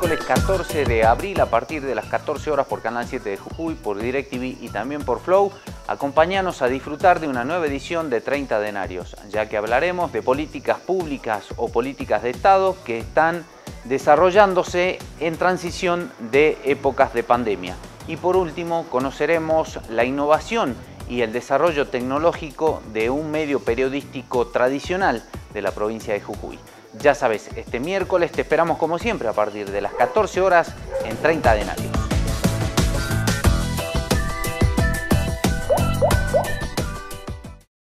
miércoles 14 de abril a partir de las 14 horas por Canal 7 de Jujuy, por DirecTV y también por Flow. Acompáñanos a disfrutar de una nueva edición de 30 denarios, ya que hablaremos de políticas públicas o políticas de Estado que están desarrollándose en transición de épocas de pandemia. Y por último, conoceremos la innovación y el desarrollo tecnológico de un medio periodístico tradicional de la provincia de Jujuy. Ya sabes, este miércoles te esperamos como siempre a partir de las 14 horas en 30 de